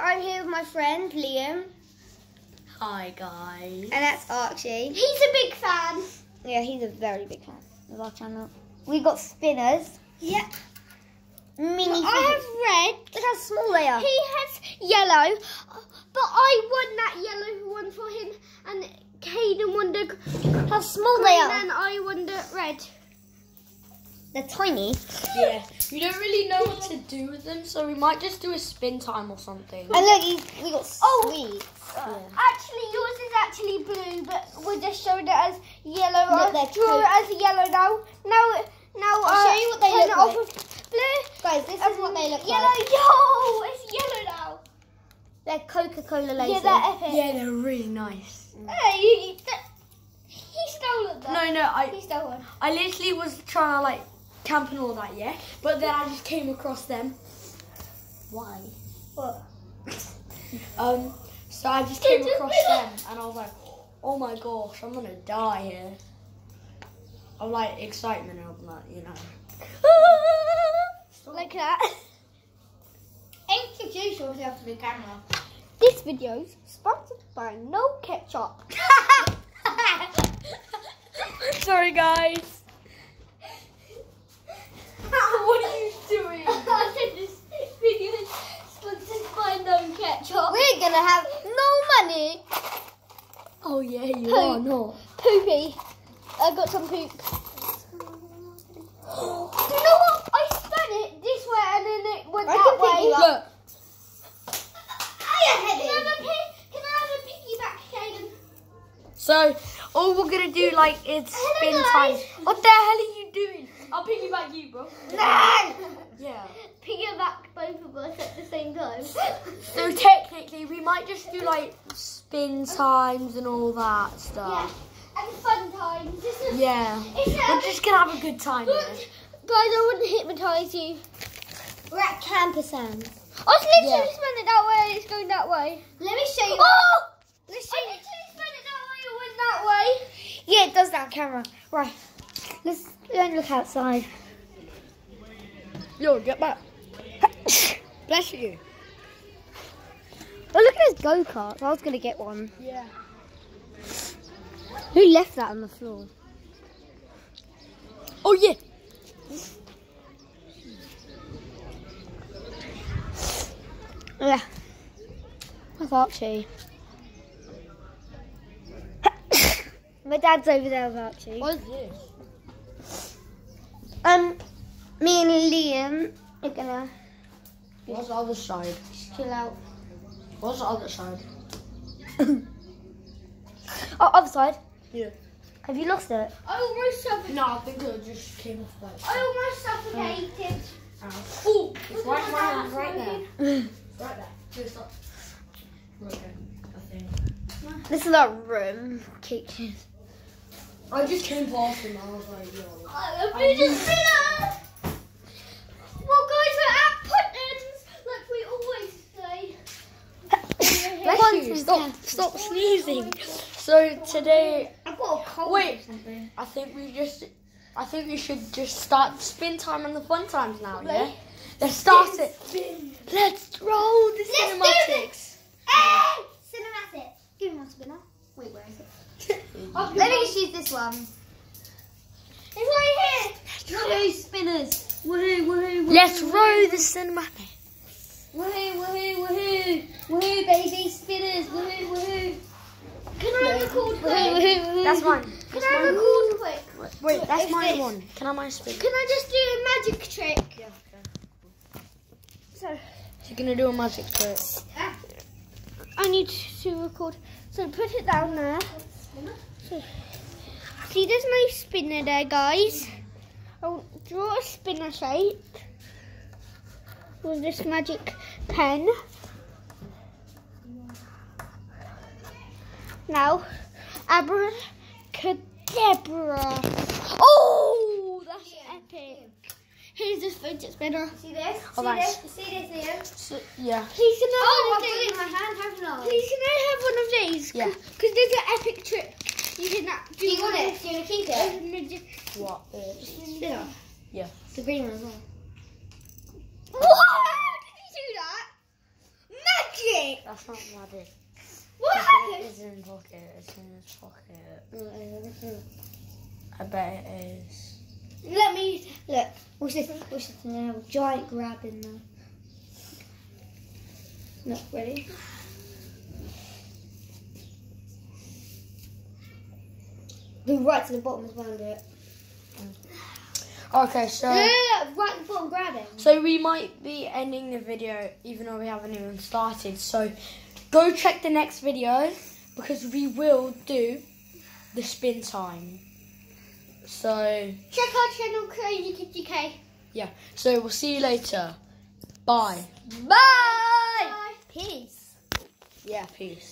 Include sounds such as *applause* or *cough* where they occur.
I'm here with my friend Liam, Hi guys. and that's Archie. He's a big fan. Yeah, he's a very big fan of our channel. We got spinners. Yeah. Mini. I have red. Look how small they are. He has yellow, but I won that yellow one for him, and Caden won the How small green, they are. and I won the red. They're tiny. Yeah. We don't really know what to do with them, so we might just do a spin time or something. And look, he's, we got Oh. sweets. Actually, yours is actually blue, but we're just showing it as yellow. Look, I'll draw it as yellow now. Now, now I'll uh, show you what they turn look like. with blue. Guys, this is what they look yellow. like. Yellow, yo, it's yellow now. They're Coca-Cola laces. Yeah, they're epic. Yeah, they're really nice. Hey, you, you, he stole it. though. No, no, I he stole one. I literally was trying to like camp and all that, yeah. But then I just came across them. Why? What? *laughs* Um, so I just came across them, and I was like, oh my gosh, I'm gonna die here. Of like excitement of that, you know. *laughs* like that. *laughs* Introduce yourself to the camera. This video's sponsored by No Ketchup. Sorry, guys. what are you doing? this video is sponsored by No Ketchup. We're gonna have no money. Oh yeah, you Poo. are not. Poopy. I got some poop. *gasps* you know what? I spun it this way and then it went I that can pick you up. Look. Can I have a pi- Can I have a piggyback, Caden? So all we're gonna do like is spin time. What the hell are you doing? I'll piggyback you, bro. No! Yeah. Piggyback both of us at the same time. So technically, we might just do like spin times and all that stuff. yeah. And fun times. Is, Yeah. We're just gonna have a good time Look, guys, I to hypnotise you. We're at Camber Sands. I was literally Yeah. spun it that way. It's going that way. Let me show you. Oh! Let's show I you. literally spun it that way. It went that way. Yeah, it does that on camera. Right. Let's don't look outside. Yo, get back. *laughs* Bless you. Oh, look at his go karts. I was gonna get one. Yeah. Who left that on the floor? Oh yeah. Yeah. That's Archie. *coughs* My dad's over there with Archie. What is this? Me and Liam are gonna What's the other side? chill out. What's the other side? *coughs* Oh, other side. Yeah. Have you lost it? I almost suffocated. No, I think it just came off like. I almost oh. suffocated. Oh, it's right, at right, that, *laughs* right there. Right there. Just up. Right there. I think. This is our room kitchen. I just came past him. I was like, yo. I'm a bit of spinner. Well, guys, we're at Putnams, like we always say. Bless you. Stop, stop sneezing. So today, I've got a cold Wait. I think we just, I think we should just start spin time and the fun times now. Yeah. Let's start it. Let's roll the cinematics. Hey! Cinematic. Give me my spinner. Wait, where is it? *laughs* Let me just use this one. It's right here. Woohoo, spinners. Woohoo, woohoo, woohoo. Let's roll the cinematic. Woohoo, baby, spinners. Woohoo, woohoo. Can I record Woohoo, quick? woohoo, woohoo. That's mine. Can I record quick? Wait, that's If my this- one. Can I my spin? Can I just do a magic trick? Yeah, okay. So You're gonna do a magic trick. Ah, I need to record. So put it down there. So, see, there's no spinner there, guys. I'll draw a spinner shape with this magic pen. Now, abracadabra. Oh, that's epic. Here's this fidget spinner. See this? Oh, See nice. this? See this, Liam? So, yeah. Please can I Oh, have I've one got it of in my these? hand, haven't I? Please can I have one of these? Yeah. Because there's an epic trick. You can uh, do Do you want it? Do you want to keep it? it? What? Spinner. Yeah. The green one as well. What? Did you do that? dick. That's not my dick. What happened? It's in pocket. It's in his pocket. I bet it is. Let me look. What's this? What's this now? Giant grab in there. Not ready. Go right to the bottom as well, do it. Okay, so No, no, no, right at the bottom, grab it. so we might be ending the video even though we haven't even started. So go check the next video because we will do the spin time. So Check our channel, Crazy Kids UK. yeah, so we'll see you later. Bye. Bye. Peace. Yeah, peace.